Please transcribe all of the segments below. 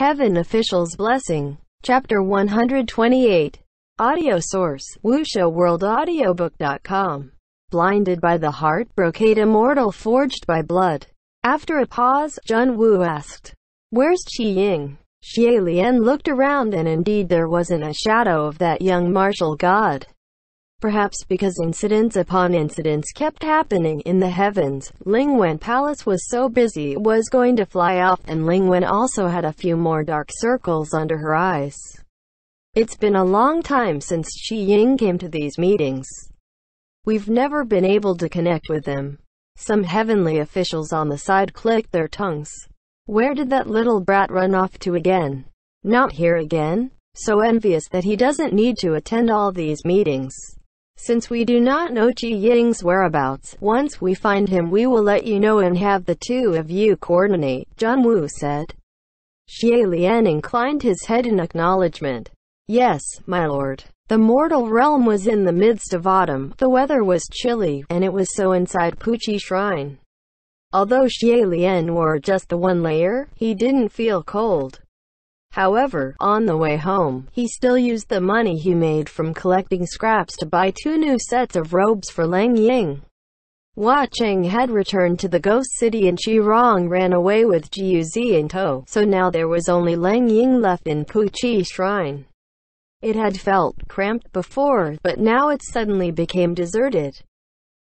Heaven Official's Blessing. Chapter 128. Audio source, WuXiaWorldAudiobook.com. Blinded by the heart, brocade immortal forged by blood. After a pause, Jun Wu asked, Where's Qi Ying? Xie Lian looked around and indeed there wasn't a shadow of that young martial god. Perhaps because incidents upon incidents kept happening in the heavens, Ling Wen Palace was so busy it was going to fly off, and Ling Wen also had a few more dark circles under her eyes. It's been a long time since Qi Ying came to these meetings. We've never been able to connect with them. Some heavenly officials on the side clicked their tongues. Where did that little brat run off to again? Not here again? So envious that he doesn't need to attend all these meetings. Since we do not know Qi Ying's whereabouts, once we find him we will let you know and have the two of you coordinate, Jun Wu said. Xie Lian inclined his head in acknowledgement. Yes, my lord. The mortal realm was in the midst of autumn, the weather was chilly, and it was so inside Puqi Shrine. Although Xie Lian wore just the one layer, he didn't feel cold. However, on the way home, he still used the money he made from collecting scraps to buy two new sets of robes for Lang Ying. Hua Cheng had returned to the ghost city and Qi Rong ran away with Jiu Zi in tow, so now there was only Lang Ying left in Puqi Shrine. It had felt cramped before, but now it suddenly became deserted.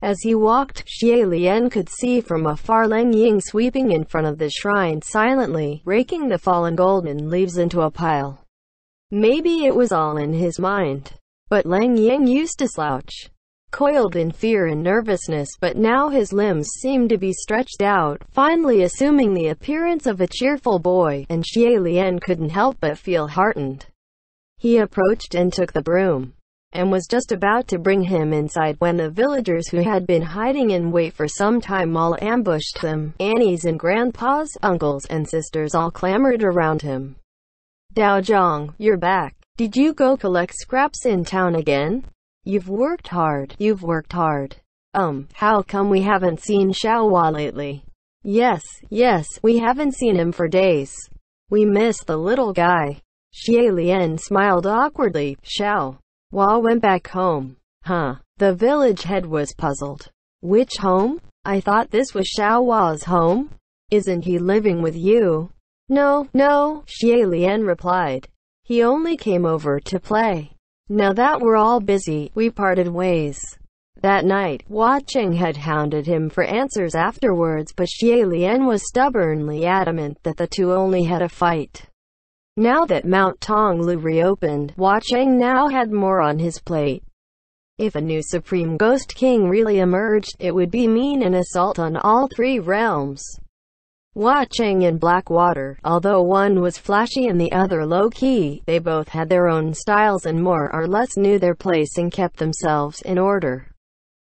As he walked, Xie Lian could see from afar Lang Ying sweeping in front of the shrine silently, raking the fallen golden leaves into a pile. Maybe it was all in his mind. But Lang Ying used to slouch, coiled in fear and nervousness, but now his limbs seemed to be stretched out, finally assuming the appearance of a cheerful boy, and Xie Lian couldn't help but feel heartened. He approached and took the broom and was just about to bring him inside when the villagers who had been hiding in wait for some time all ambushed them. Annie's and grandpa's, uncles and sisters all clamored around him. Dao Zhang, you're back. Did you go collect scraps in town again? You've worked hard. You've worked hard. Um, how come we haven't seen Xiaohua lately? Yes, yes, we haven't seen him for days. We miss the little guy. Xie Lian smiled awkwardly. Xiao, Hua went back home. Huh. The village head was puzzled. Which home? I thought this was Xiao Hua's home. Isn't he living with you? No, no, Xie Lian replied. He only came over to play. Now that we're all busy, we parted ways. That night, Hua Cheng had hounded him for answers afterwards but Xie Lian was stubbornly adamant that the two only had a fight. Now that Mount Tonglu reopened, Hua Cheng now had more on his plate. If a new Supreme Ghost King really emerged, it would be mean an assault on all three realms. Watching and Blackwater, although one was flashy and the other low-key, they both had their own styles and more or less knew their place and kept themselves in order.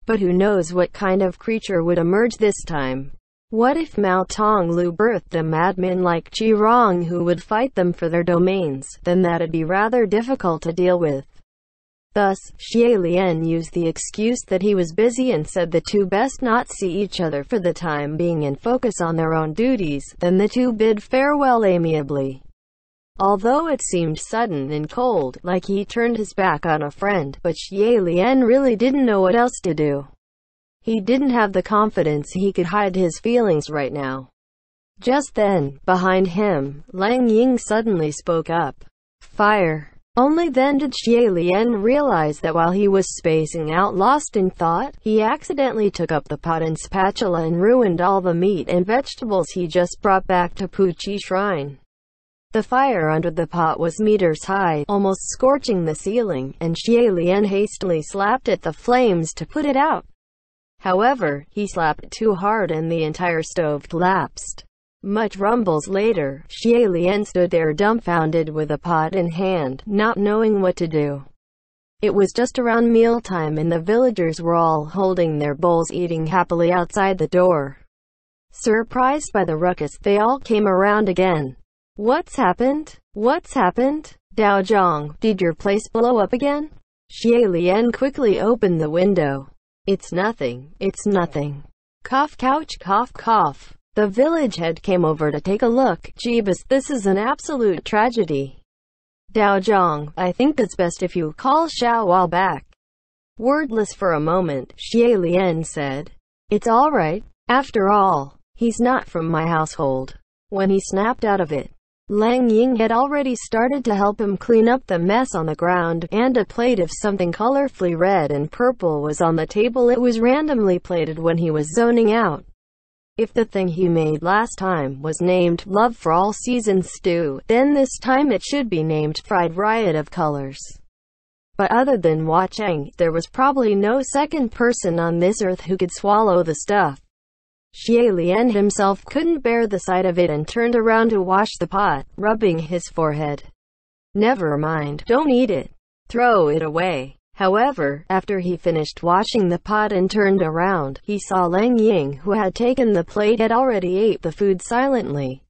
But who knows what kind of creature would emerge this time? What if Mount Tonglu birthed a madman like Qi Rong who would fight them for their domains, then that'd be rather difficult to deal with. Thus, Xie Lian used the excuse that he was busy and said the two best not see each other for the time being and focus on their own duties, then the two bid farewell amiably. Although it seemed sudden and cold, like he turned his back on a friend, but Xie Lian really didn't know what else to do. He didn't have the confidence he could hide his feelings right now. Just then, behind him, Lang Ying suddenly spoke up. Fire. Only then did Xie Lian realize that while he was spacing out lost in thought, he accidentally took up the pot and spatula and ruined all the meat and vegetables he just brought back to Puqi Shrine. The fire under the pot was meters high, almost scorching the ceiling, and Xie Lian hastily slapped at the flames to put it out. However, he slapped too hard and the entire stove collapsed. Much rumbles later, Xie Lian stood there dumbfounded with a pot in hand, not knowing what to do. It was just around mealtime and the villagers were all holding their bowls eating happily outside the door. Surprised by the ruckus, they all came around again. What's happened? What's happened? Dao Zhang, did your place blow up again? Xie Lian quickly opened the window. It's nothing, it's nothing. Cough couch cough cough. The village head came over to take a look. Jeebus, this is an absolute tragedy. Dao Zhang, I think it's best if you call Xiao Hua back. Wordless for a moment, Xie Lian said, It's alright. After all, he's not from my household. When he snapped out of it, Lang Ying had already started to help him clean up the mess on the ground, and a plate of something colorfully red and purple was on the table. It was randomly plated when he was zoning out. If the thing he made last time was named Love for All Seasons Stew, then this time it should be named Fried Riot of Colors. But other than Hua Cheng, there was probably no second person on this earth who could swallow the stuff. Xie Lian himself couldn't bear the sight of it and turned around to wash the pot, rubbing his forehead. Never mind, don't eat it. Throw it away. However, after he finished washing the pot and turned around, he saw Lang Ying who had taken the plate had already ate the food silently.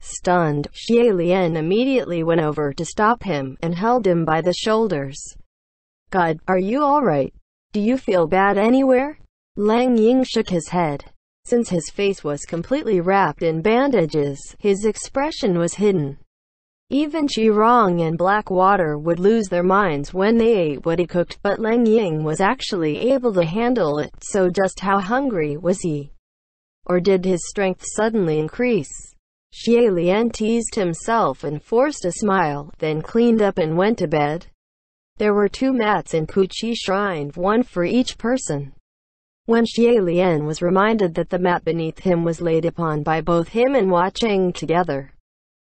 Stunned, Xie Lian immediately went over to stop him, and held him by the shoulders. God, are you alright? Do you feel bad anywhere? Lang Ying shook his head. Since his face was completely wrapped in bandages, his expression was hidden. Even Qi Rong and Blackwater would lose their minds when they ate what he cooked, but Lang Ying was actually able to handle it, so just how hungry was he? Or did his strength suddenly increase? Xie Lian teased himself and forced a smile, then cleaned up and went to bed. There were two mats in Puqi Shrine, one for each person. When Xie Lian was reminded that the mat beneath him was laid upon by both him and Hua Cheng together,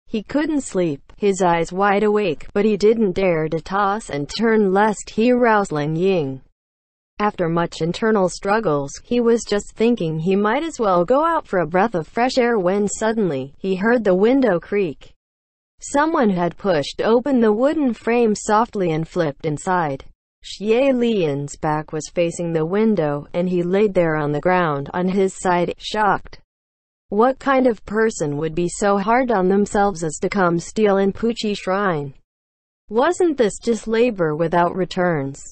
he couldn't sleep, his eyes wide awake, but he didn't dare to toss and turn lest he rouse Lang Ying. After much internal struggles, he was just thinking he might as well go out for a breath of fresh air when suddenly, he heard the window creak. Someone had pushed open the wooden frame softly and flipped inside. Xie Lian's back was facing the window, and he laid there on the ground, on his side, shocked. What kind of person would be so hard on themselves as to come steal in Puqi Shrine? Wasn't this just labor without returns?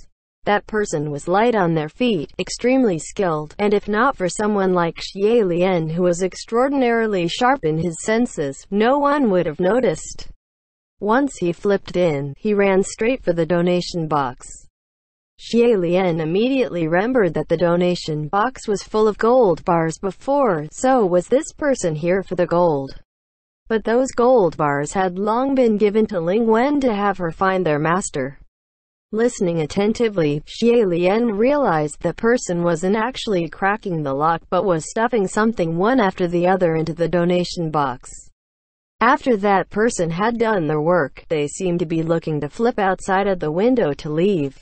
That person was light on their feet, extremely skilled, and if not for someone like Xie Lian who was extraordinarily sharp in his senses, no one would have noticed. Once he flipped in, he ran straight for the donation box. Xie Lian immediately remembered that the donation box was full of gold bars before, so was this person here for the gold. But those gold bars had long been given to Ling Wen to have her find their master. Listening attentively, Xie Lian realized the person wasn't actually cracking the lock but was stuffing something one after the other into the donation box. After that person had done their work, they seemed to be looking to flip outside of the window to leave.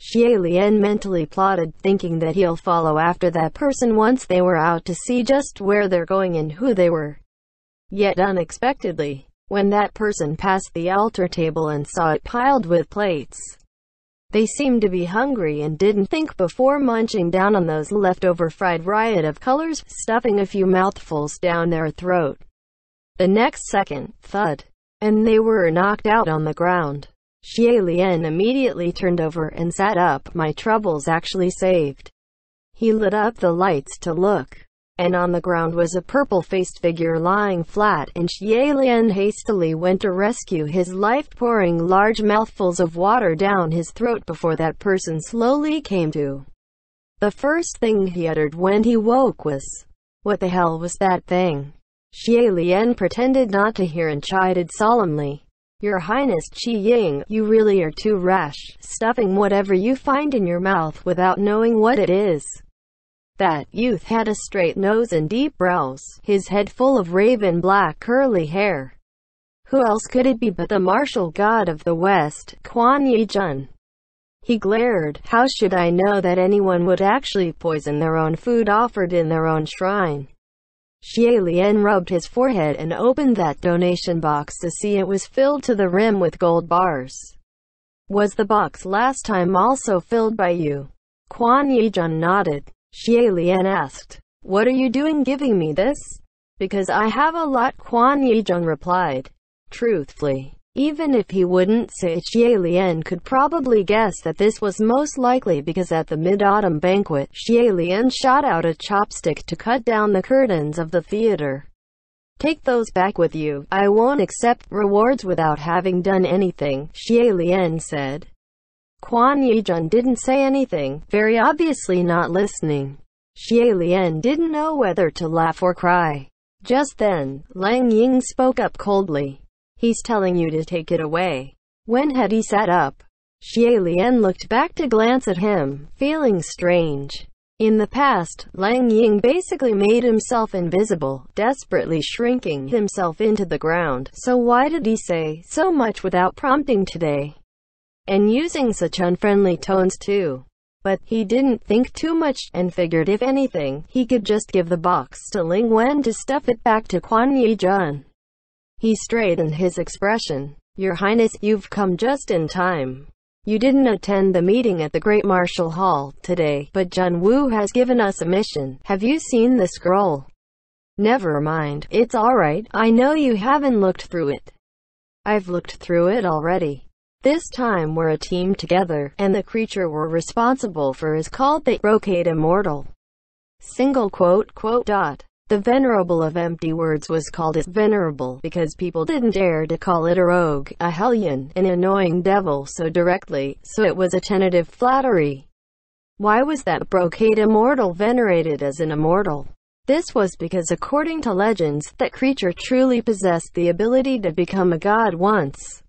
Xie Lian mentally plotted, thinking that he'll follow after that person once they were out to see just where they're going and who they were. Yet unexpectedly, when that person passed the altar table and saw it piled with plates, they seemed to be hungry and didn't think before munching down on those leftover fried riot of colors, stuffing a few mouthfuls down their throat. The next second, thud, and they were knocked out on the ground. Xie Lian immediately turned over and sat up, my troubles actually saved. He lit up the lights to look, and on the ground was a purple-faced figure lying flat, and Xie Lian hastily went to rescue his life pouring large mouthfuls of water down his throat before that person slowly came to. The first thing he uttered when he woke was, What the hell was that thing? Xie Lian pretended not to hear and chided solemnly. Your Highness Qi Ying, you really are too rash, stuffing whatever you find in your mouth without knowing what it is. That youth had a straight nose and deep brows, his head full of raven black curly hair. Who else could it be but the martial god of the West, Quan Yizhen? He glared, how should I know that anyone would actually poison their own food offered in their own shrine? Xie Lian rubbed his forehead and opened that donation box to see it was filled to the rim with gold bars. Was the box last time also filled by you? Quan Yizhen nodded. Xie Lian asked, What are you doing giving me this? Because I have a lot Quan Yizhen replied. Truthfully, Even if he wouldn't Xie Lian could probably guess that this was most likely because at the mid-autumn banquet, Lian shot out a chopstick to cut down the curtains of the theater. Take those back with you. I won't accept rewards without having done anything, Xie Lian said. Quan Yizhen didn't say anything, very obviously not listening. Xie Lian didn't know whether to laugh or cry. Just then, Lang Ying spoke up coldly. He's telling you to take it away. When had he sat up? Xie Lian looked back to glance at him, feeling strange. In the past, Lang Ying basically made himself invisible, desperately shrinking himself into the ground. So why did he say so much without prompting today? And using such unfriendly tones too. But, he didn't think too much, and figured if anything, he could just give the box to Ling Wen to stuff it back to Quan Yizhen. He straightened his expression. Your Highness, you've come just in time. You didn't attend the meeting at the Great Martial Hall today, but Jun Wu has given us a mission. Have you seen the scroll? Never mind, it's alright, I know you haven't looked through it. I've looked through it already. This time we're a team together, and the creature we're responsible for is called the Brocade Immortal. Single quote, quote dot. The Venerable of Empty Words was called as Venerable because people didn't dare to call it a rogue, a hellion, an annoying devil so directly, so it was a tentative flattery. Why was that brocade immortal venerated as an immortal? This was because according to legends, that creature truly possessed the ability to become a god once.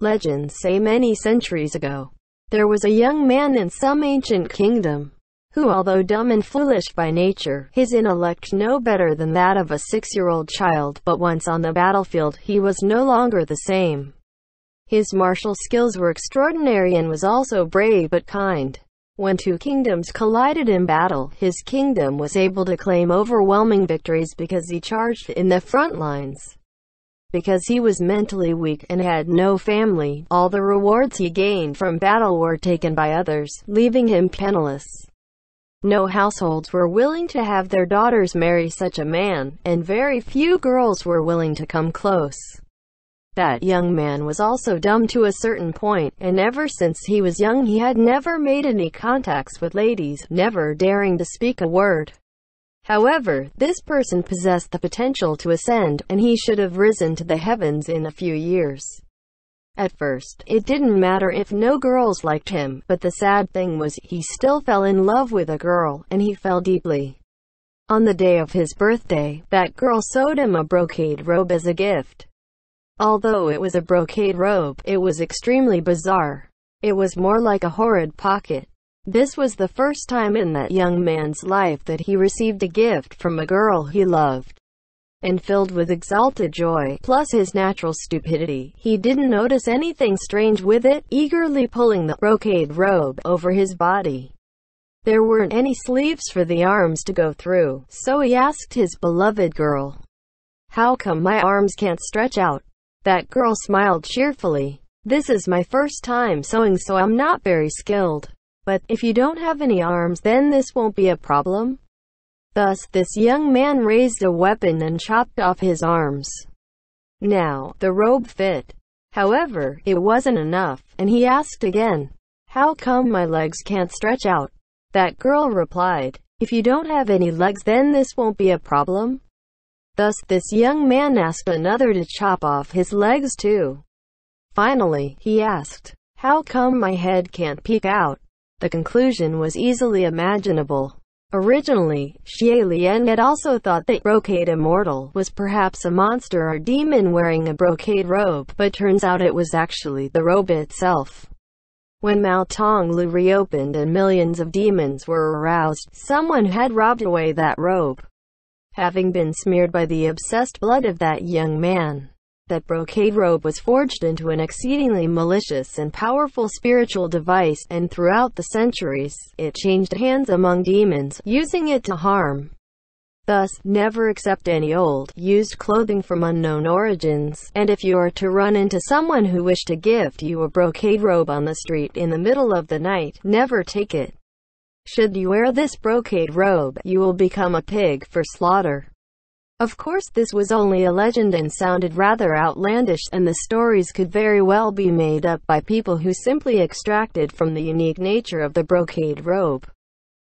Legends say many centuries ago, there was a young man in some ancient kingdom who although dumb and foolish by nature, his intellect no better than that of a six-year-old child, but once on the battlefield, he was no longer the same. His martial skills were extraordinary and was also brave but kind. When two kingdoms collided in battle, his kingdom was able to claim overwhelming victories because he charged in the front lines. Because he was mentally weak and had no family, all the rewards he gained from battle were taken by others, leaving him penniless. No households were willing to have their daughters marry such a man, and very few girls were willing to come close. That young man was also dumb to a certain point, and ever since he was young he had never made any contacts with ladies, never daring to speak a word. However, this person possessed the potential to ascend, and he should have risen to the heavens in a few years. At first, it didn't matter if no girls liked him, but the sad thing was, he still fell in love with a girl, and he fell deeply. On the day of his birthday, that girl sewed him a brocade robe as a gift. Although it was a brocade robe, it was extremely bizarre. It was more like a horrid pocket. This was the first time in that young man's life that he received a gift from a girl he loved and filled with exalted joy, plus his natural stupidity. He didn't notice anything strange with it, eagerly pulling the brocade robe over his body. There weren't any sleeves for the arms to go through, so he asked his beloved girl, How come my arms can't stretch out? That girl smiled cheerfully. This is my first time sewing so I'm not very skilled. But, if you don't have any arms then this won't be a problem. Thus, this young man raised a weapon and chopped off his arms. Now, the robe fit. However, it wasn't enough, and he asked again, How come my legs can't stretch out? That girl replied, If you don't have any legs then this won't be a problem. Thus, this young man asked another to chop off his legs too. Finally, he asked, How come my head can't peek out? The conclusion was easily imaginable. Originally, Xie Lian had also thought that Brocade Immortal was perhaps a monster or demon wearing a brocade robe, but turns out it was actually the robe itself. When Mount Tonglu reopened and millions of demons were aroused, someone had robbed away that robe, having been smeared by the obsessed blood of that young man that brocade robe was forged into an exceedingly malicious and powerful spiritual device, and throughout the centuries, it changed hands among demons, using it to harm. Thus, never accept any old, used clothing from unknown origins, and if you are to run into someone who wish to gift you a brocade robe on the street in the middle of the night, never take it. Should you wear this brocade robe, you will become a pig for slaughter. Of course this was only a legend and sounded rather outlandish, and the stories could very well be made up by people who simply extracted from the unique nature of the brocade robe.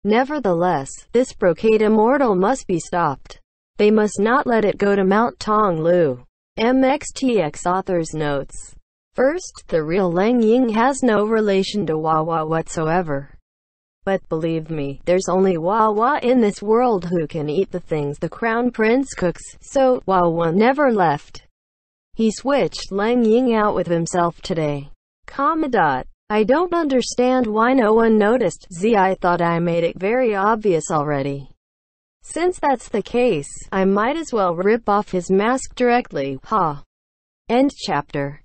Nevertheless, this brocade immortal must be stopped. They must not let it go to Mount Tong Lu. MXTX author's notes. First, the real Lang Ying has no relation to Wawa whatsoever. But believe me, there's only Wawa in this world who can eat the things the crown prince cooks, so Wawa never left. He switched Lang Ying out with himself today. Comma I don't understand why no one noticed. Z I thought I made it very obvious already. Since that's the case, I might as well rip off his mask directly, ha. End chapter.